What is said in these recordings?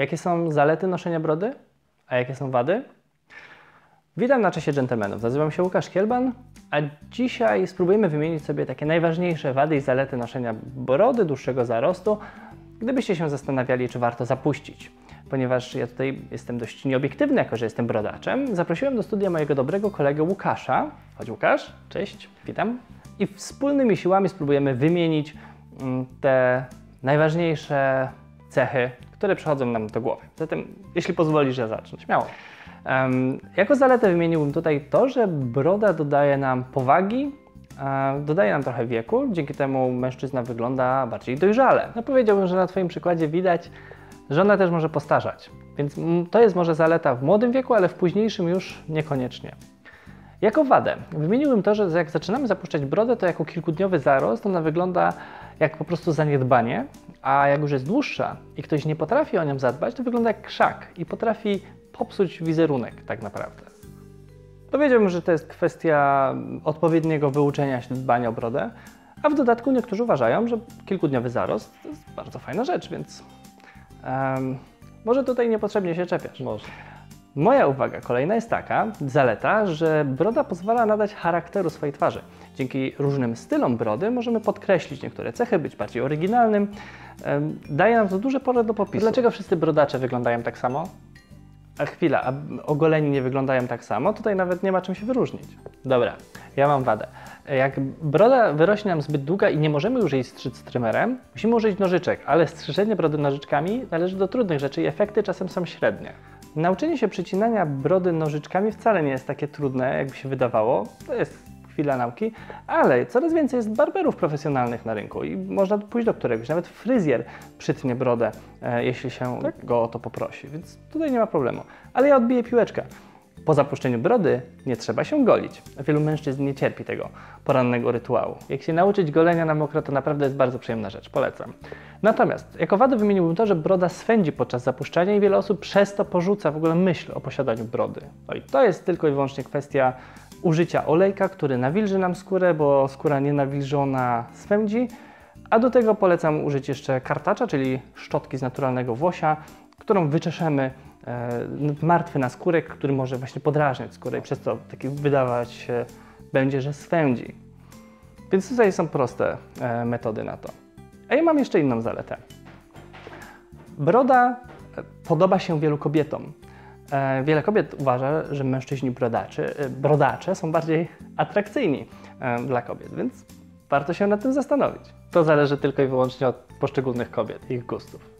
Jakie są zalety noszenia brody, a jakie są wady? Witam na czasie dżentelmenów. Nazywam się Łukasz Kielban, a dzisiaj spróbujemy wymienić sobie takie najważniejsze wady i zalety noszenia brody, dłuższego zarostu, gdybyście się zastanawiali, czy warto zapuścić. Ponieważ ja tutaj jestem dość nieobiektywny, jako że jestem brodaczem, zaprosiłem do studia mojego dobrego kolegę Łukasza. Chodź Łukasz, cześć, witam. I wspólnymi siłami spróbujemy wymienić mm, te najważniejsze cechy, które przychodzą nam do głowy. Zatem, jeśli pozwolisz, ja zacznę. Śmiało. Um, jako zaletę wymieniłbym tutaj to, że broda dodaje nam powagi, e, dodaje nam trochę wieku, dzięki temu mężczyzna wygląda bardziej dojrzale. No powiedziałbym, że na Twoim przykładzie widać, że ona też może postarzać. Więc to jest może zaleta w młodym wieku, ale w późniejszym już niekoniecznie. Jako wadę wymieniłbym to, że jak zaczynamy zapuszczać brodę, to jako kilkudniowy zarost ona wygląda jak po prostu zaniedbanie, a jak już jest dłuższa i ktoś nie potrafi o nią zadbać, to wygląda jak krzak i potrafi popsuć wizerunek tak naprawdę. Powiedziałbym, że to jest kwestia odpowiedniego wyuczenia się dbania o brodę, a w dodatku niektórzy uważają, że kilkudniowy zarost to jest bardzo fajna rzecz, więc um, może tutaj niepotrzebnie się czepiasz. Może. Moja uwaga kolejna jest taka, zaleta, że broda pozwala nadać charakteru swojej twarzy. Dzięki różnym stylom brody możemy podkreślić niektóre cechy, być bardziej oryginalnym. Daje nam to duże pole do popisu. Dlaczego wszyscy brodacze wyglądają tak samo? A chwila, a ogoleni nie wyglądają tak samo? Tutaj nawet nie ma czym się wyróżnić. Dobra, ja mam wadę. Jak broda wyrośnie nam zbyt długa i nie możemy już jej strzyc trymerem, musimy użyć nożyczek, ale strzyżenie brody nożyczkami należy do trudnych rzeczy i efekty czasem są średnie. Nauczenie się przycinania brody nożyczkami wcale nie jest takie trudne, jakby się wydawało. To jest chwila nauki, ale coraz więcej jest barberów profesjonalnych na rynku i można pójść do któregoś. Nawet fryzjer przytnie brodę, e, jeśli się tak? go o to poprosi, więc tutaj nie ma problemu. Ale ja odbiję piłeczkę. Po zapuszczeniu brody nie trzeba się golić. Wielu mężczyzn nie cierpi tego porannego rytuału. Jak się nauczyć golenia na mokro, to naprawdę jest bardzo przyjemna rzecz. Polecam. Natomiast jako wadę wymieniłbym to, że broda swędzi podczas zapuszczania i wiele osób przez to porzuca w ogóle myśl o posiadaniu brody. No i to jest tylko i wyłącznie kwestia użycia olejka, który nawilży nam skórę, bo skóra nienawilżona swędzi. A do tego polecam użyć jeszcze kartacza, czyli szczotki z naturalnego włosia, którą wyczeszemy martwy na skórek, który może właśnie podrażniać skórę i przez to taki wydawać się będzie, że swędzi. Więc tutaj są proste e, metody na to. A ja mam jeszcze inną zaletę. Broda e, podoba się wielu kobietom. Wiele kobiet uważa, że mężczyźni brodaczy, brodacze są bardziej atrakcyjni dla kobiet, więc warto się nad tym zastanowić. To zależy tylko i wyłącznie od poszczególnych kobiet, ich gustów.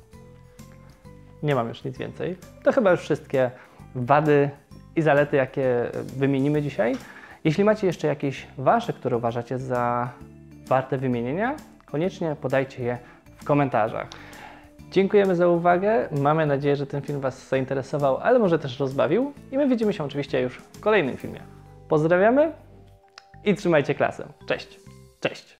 Nie mam już nic więcej. To chyba już wszystkie wady i zalety, jakie wymienimy dzisiaj. Jeśli macie jeszcze jakieś Wasze, które uważacie za warte wymienienia, koniecznie podajcie je w komentarzach. Dziękujemy za uwagę. Mamy nadzieję, że ten film Was zainteresował, ale może też rozbawił. I my widzimy się oczywiście już w kolejnym filmie. Pozdrawiamy i trzymajcie klasę. Cześć. Cześć.